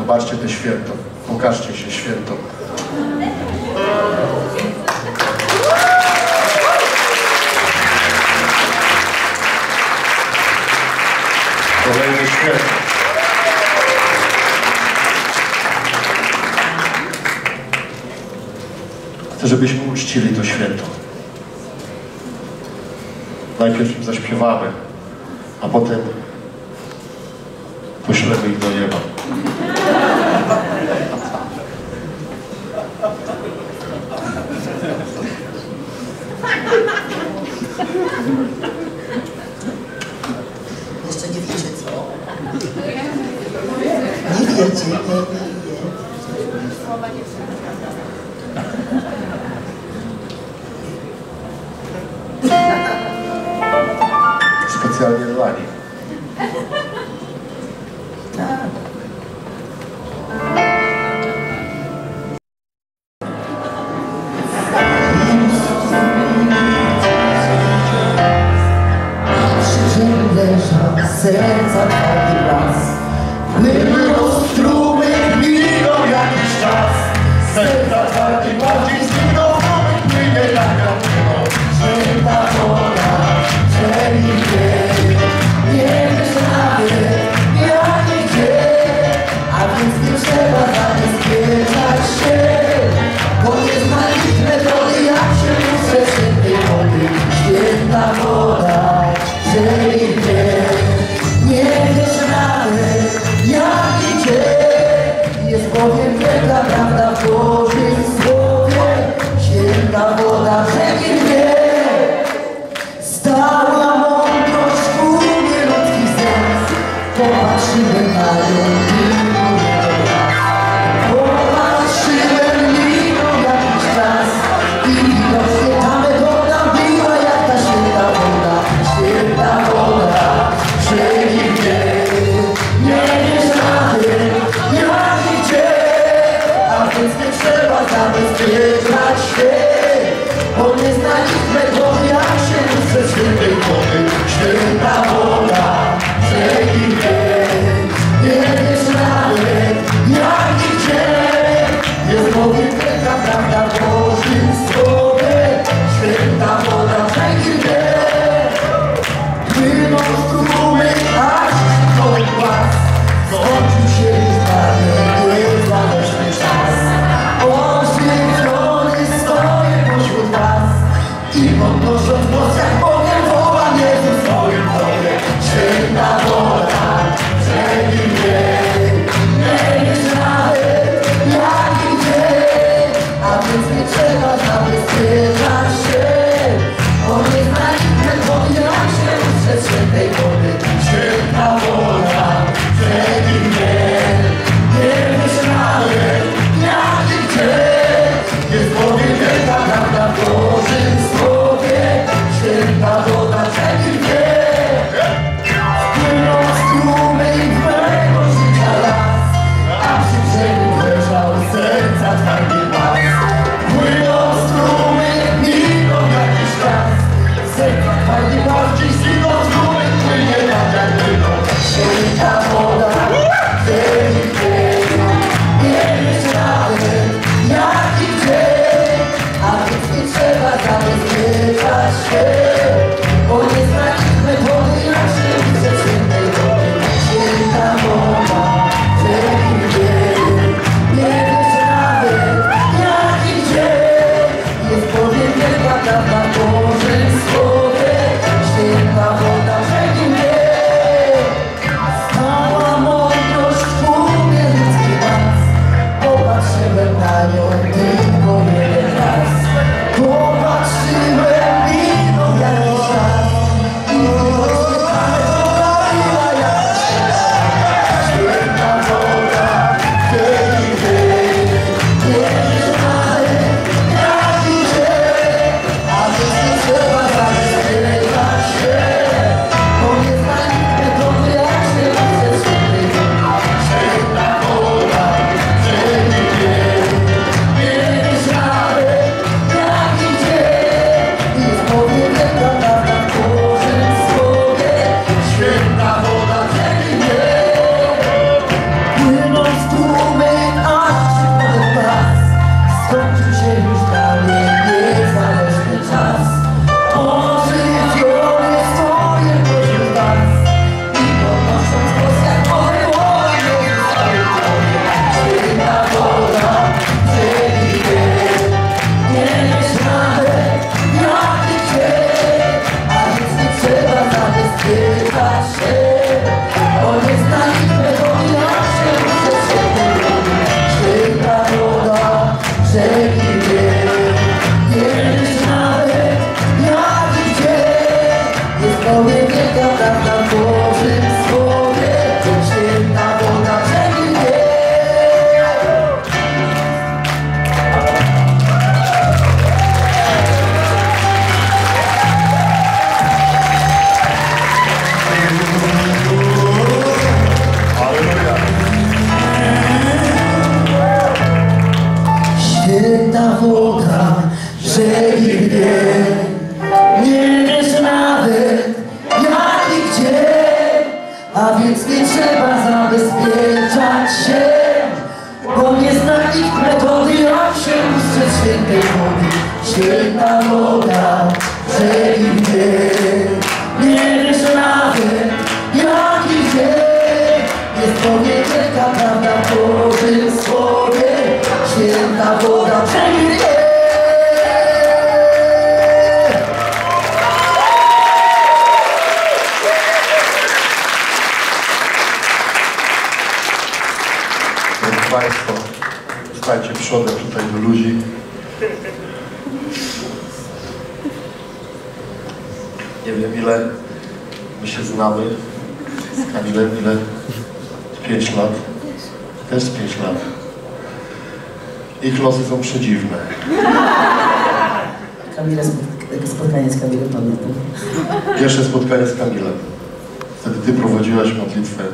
Zobaczcie te święto. Pokażcie się święto. Kolejne święto. Chcę, żebyśmy uczcili to święto. Najpierw im zaśpiewamy, a potem poślemy ich do nieba. Jeszcze nie wiecie co? Nie wiecie, nie, nie, nie. Specjalnie dla nich. Tak. Glory. Świetna woda, rzeki mnie. Nie wiesz nawet, jaki dzień jest to niewielka prawda Bożym Słowie. Święta woda brzegi Nie wiem ile my się znamy z Kamilem, ile? Z pięć lat. Też pięć lat. Ich losy są przedziwne. Kamila, spot- spotkanie z Kamilem pamiętam. Pierwsze spotkanie z Kamilem. Wtedy Ty prowadziłaś modlitwę.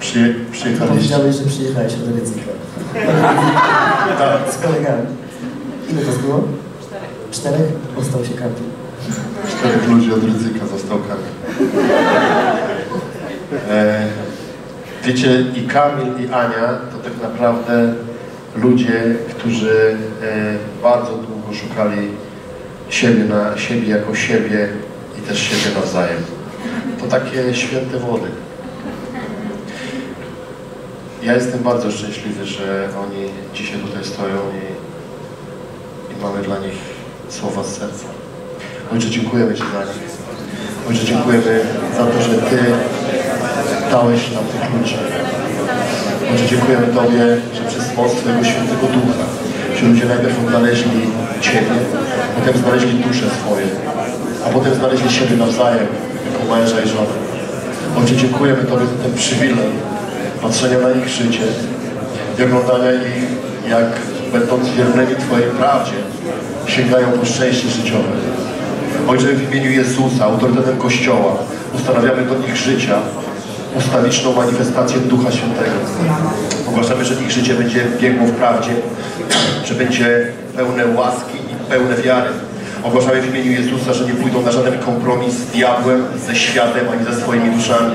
Przyje, przyjechaliście. Powiedziałeś, że przyjechałeś od ryzyka. Tak, Z kolegami. Ile to było? Czterech. Czterech? Ostał się Kamil. Czterech ludzi od ryzyka został. E, wiecie, i Kamil, i Ania to tak naprawdę ludzie, którzy e, bardzo długo szukali siebie, na, siebie jako siebie i też siebie nawzajem. To takie święte wody. Ja jestem bardzo szczęśliwy, że oni dzisiaj tutaj stoją i, i mamy dla nich słowa z serca. Ojcze, dziękujemy Ci za. Ojcze, dziękujemy za to, że Ty dałeś nam tych ludzi. Ojcze, dziękujemy Tobie, że przez moc Twojego Świętego Ducha ci ludzie najpierw odnaleźli Ciebie, potem znaleźli dusze swoje, a potem znaleźli siebie nawzajem, jako męża i żonę. Ojcze, dziękujemy Tobie za ten przywilej patrzenia na ich życie i oglądania ich, jak będąc wiernymi Twojej prawdzie, sięgają po szczęście życiowe. Ojcze, w imieniu Jezusa, autorytetem Kościoła, ustanawiamy do ich życia ustawiczną manifestację Ducha Świętego. Ogłaszamy, że ich życie będzie biegło w prawdzie, że będzie pełne łaski i pełne wiary. Ogłaszamy w imieniu Jezusa, że nie pójdą na żaden kompromis z diabłem, ze światem, ani ze swoimi duszami.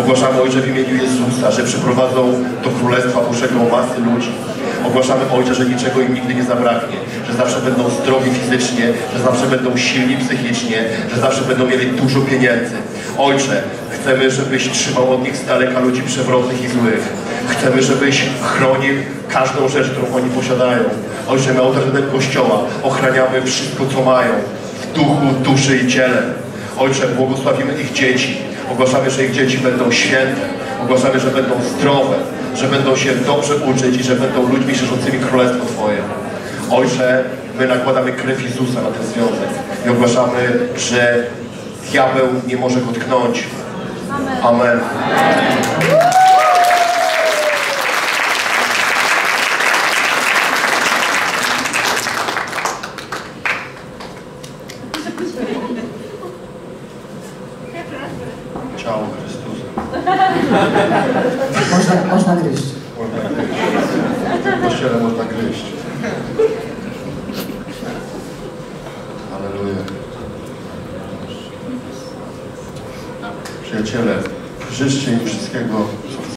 Ogłaszamy, Ojcze, w imieniu Jezusa, że przyprowadzą do Królestwa Bożego masy ludzi. Ogłaszamy, Ojcze, że niczego im nigdy nie zabraknie, że zawsze będą zdrowi fizycznie, że zawsze będą silni psychicznie, że zawsze będą mieli dużo pieniędzy. Ojcze, chcemy, żebyś trzymał od nich z daleka ludzi przewrotnych i złych. Chcemy, żebyś chronił każdą rzecz, którą oni posiadają. Ojcze, my autorytetem Kościoła ochraniamy wszystko, co mają w duchu, duszy i ciele. Ojcze, błogosławimy ich dzieci. Ogłaszamy, że ich dzieci będą święte. Ogłaszamy, że będą zdrowe, że będą się dobrze uczyć i że będą ludźmi szerzącymi Królestwo Twoje. Ojcze, my nakładamy krew Jezusa na ten związek i ogłaszamy, że diabeł nie może go tknąć. Amen. Ciało Chrystusa. Można, można gryźć. Można gryźć. W kościele można gryźć. Aleluja. Przyjaciele, życzcie im wszystkiego,